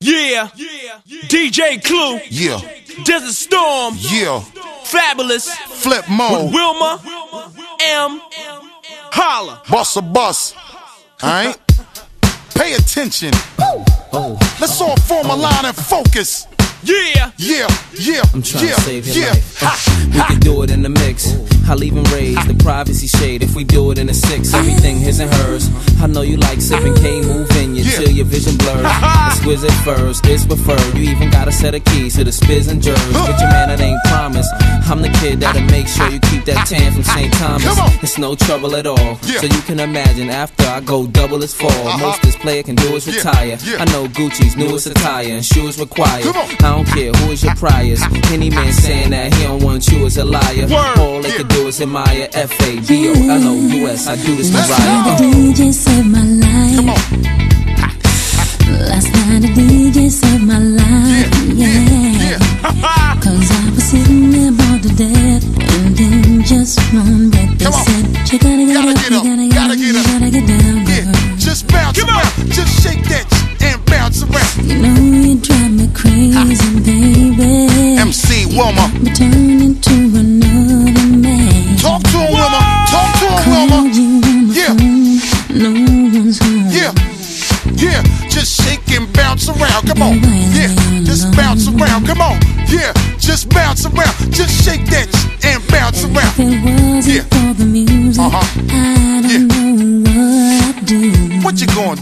Yeah. DJ Clue. Yeah. Desert Storm. Yeah. Fabolous. Flip mode. Wilma. M. Holla. Busta Bus. Alright? Pay attention. Let's all form a line and focus. Yeah. Yeah, yeah, I'm trying yeah, to save your yeah. life. Ha, We ha. can do it in the mix. I'll even raise the privacy shade if we do it in a six. Everything his and hers. I know you like sipping, can't move in you Yeah. till your vision blurs. Exquisite furs, it's preferred. You even got a set of keys to the spiz and jers. Get your man, it ain't promise. I'm the kid that'll make sure you keep that tan from St. Thomas. It's no trouble at all. Yeah. So you can imagine after I go double as fall. Most this player can do is retire. Yeah. I know Gucci's newest attire and shoes required. I don't care who is your priors. Any man saying that he don't want you is a liar. Word. All they Yeah. can do is admire. F A B O L O U S. I do this Let's Mariah. go. DJ saved my life. Come on.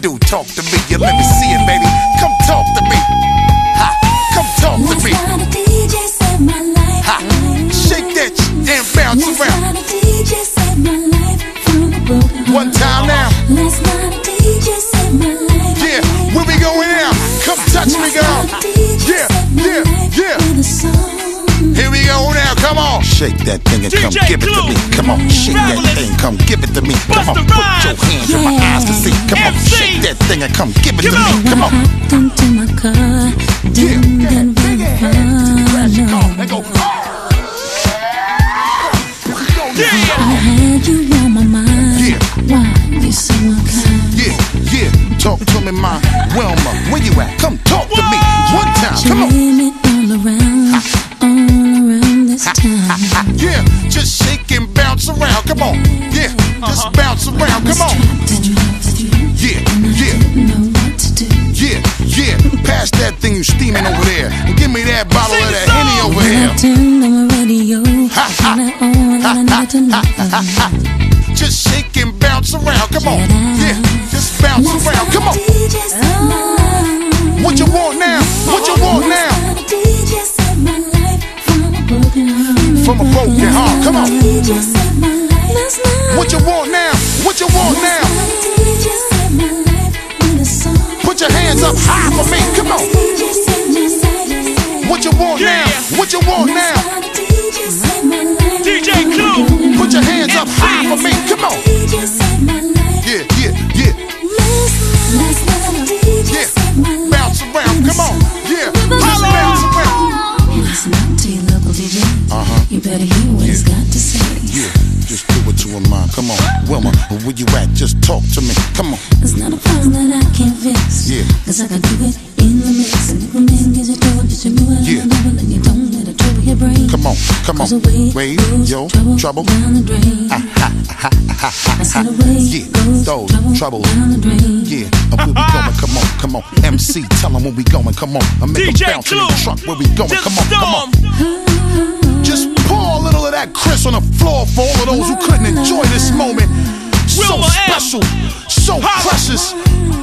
Do? Talk to me. Come on. Shake that thing and come DJ give it to me. Come on, shake that thing, come give it to me. Come on, put Rhymes. your hands in my eyes to see. Come on, shake that thing and come give it Come to on. me. Come on. hopped into my car, Yeah, didn't yeah. get Bring your very hands to the crash car. no. Go. Yeah. I had you on my mind. Yeah. Why you so unkind? Yeah, yeah. Talk to me, my Wilma. Where you at? Come talk to me. One time. Come on. Shimmy all all around this town. Yeah, just shake and bounce around. Come on. Yeah, just uh-huh. bounce around. Come on. Yeah, yeah. Know what to do. Yeah, yeah, pass that thing you steaming over there. And give me that bottle of that Henny over here. I turned on my radio, turn on, and I needed to know. Just shake and bounce around. Come on. Yeah, just bounce around. Come on. DJ saved my life. What you want now? What you want now? From a broken heart. Come on. DJ saved my life. Last night. What you want now? What you want now? Last night a DJ saved my life with a song. Put your hands up high for me. Come on. DJ saved my life. What you want now? What you want now? Last night a DJ saved my life. DJ Clue. Put your hands up high for me. Come on. DJ saved. Yeah, yeah, yeah. You better hear what he's got to say. Yeah, just do what you want, mine. Come on, Wilma, where you at? Just talk to me. Come on. It's not a problem that I can't fix. Yeah. Cause I can do it in the mix. And if a man gives you trouble, just remove it Yeah. double and you don't let it trouble your brain. Come on, come on. Cause away Wave, goes yo, trouble, trouble. down the drain. Ah, I said away Yeah, goes those trouble, trouble. down the drain. Yeah, and where we going? Come on, come on. MC, tell them where we going. Come on. I make DJ them bounce in the truck. Where we going? Just Come on, come on. Just pour a little of that Chris on the floor for all of those who couldn't enjoy this moment. So special, so precious.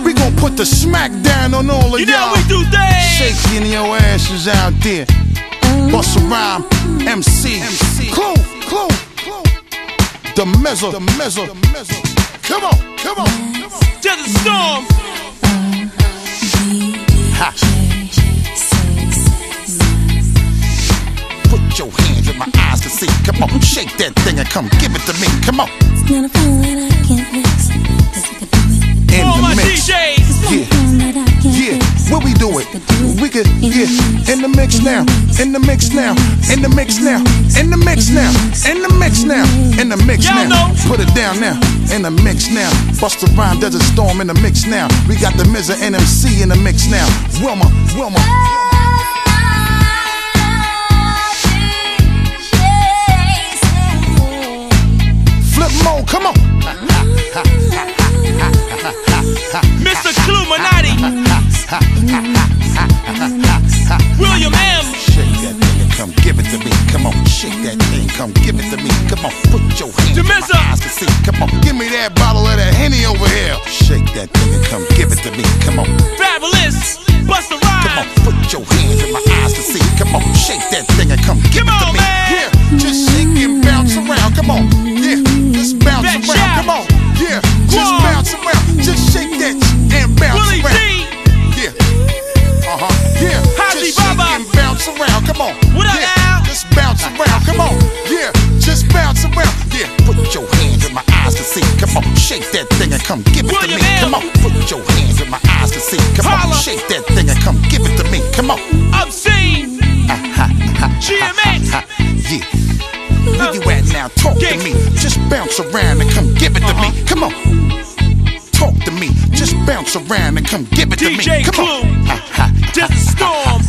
We gonna put the smack down on all of You know y'all. how we do things. Shaking your asses out there. Busta Rhyme, MC, Clue, Clue, Clue. The mezzo, the mezzo, the mezzo. Come on, come on. Desert Storm. Ha. See. Come on, shake that thing and come give it to me. Come on, It's not a problem that I can't fix. Cause I can do it. in All my the mix. DJs. It's not a Yeah. problem that I can't Yeah, fix. where we do it? We could, yeah, in the mix now, in the mix now, in the mix now, in the mix now, in the mix now, in the mix now. Put it down now, in the mix now. Busta Rhyme, Desert Storm in the mix now. We got the Miz and NMC in the mix now. Wilma, Wilma. That bottle of that Henny over here. Shake that thing and come give it to me. Come on, Fabolous. Busta come on, put your hands in my eyes to see. Come on, shake that thing and come give Come it to on, me. man. Yeah, just shake and bounce around. Come on, yeah, just bounce Back around. shout. Come on, yeah, just One. bounce around. Just shake that and bounce Willie around. D. Yeah. Uh huh. Yeah. Haji just shake and bounce around. Come on. What up, yeah. Al? Just bounce around. Come on. To see. Come on. Shake that thing and come give it William to me. M. Come on. Put your hands in my eyes to see. Come Holla. on. Shake that thing and come give it to me. Come on. Obscene. Ah, GMX. Ha, yeah. Where you at now? Talk to me. Just bounce around and come give it to me. Come on. Talk to me. Just bounce around and come give it to me. Come Clue. on. Ha, ha, Just a storm.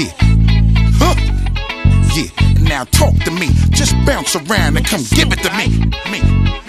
yeah. Huh. Yeah. Now talk to me. Just bounce around and come give it to me. Me.